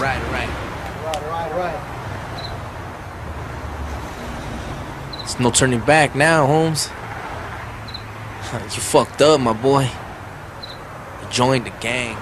Right, right. Right, right, right. There's no turning back now, Holmes. You fucked up, my boy. You joined the gang.